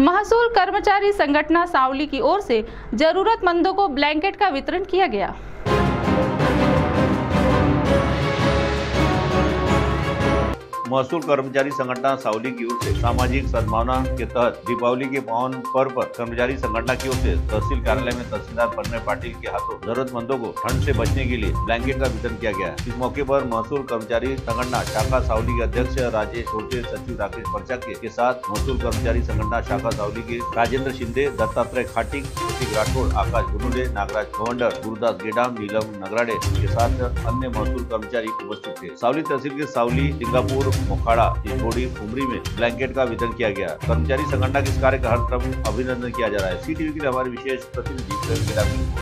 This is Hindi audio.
महसूल कर्मचारी संगठना सावली की ओर से जरूरतमंदों को ब्लैंकेट का वितरण किया गया। महसूल कर्मचारी संगठन सावली की ओर से सामाजिक सद्भावना के तहत दीपावली के पावन पर्व पर कर्मचारी संगठन की ओर से तहसील कार्यालय में तहसीलदार पन्ने पाटिल के हाथों जरूरतमंदों को ठंड से बचने के लिए ब्लैंकेट का वितरण किया गया। इस मौके पर महसूल कर्मचारी संगठन शाखा सावली के अध्यक्ष राजेश होटे सचिव राकेश परचाके के साथ महसूल कर्मचारी संगठन शाखा सावली के राजेंद्र शिंदे, दत्तात्रेय खाटिक ऋतिक राठौड़ आकाश गुनुले नागराज भवंडर गुरुदास गेडाम नीलम नगराडे के साथ अन्य महसूल कर्मचारी उपस्थित थे सावली तहसील के सावली सिंगापुर मोखाड़ा चिचोड़ी उमरी में ब्लैंकेट का वितरण किया गया कर्मचारी संगठन के इस कार्य का हर क्रम अभिनंदन किया जा रहा है सी के लिए हमारे विशेष प्रतिनिधि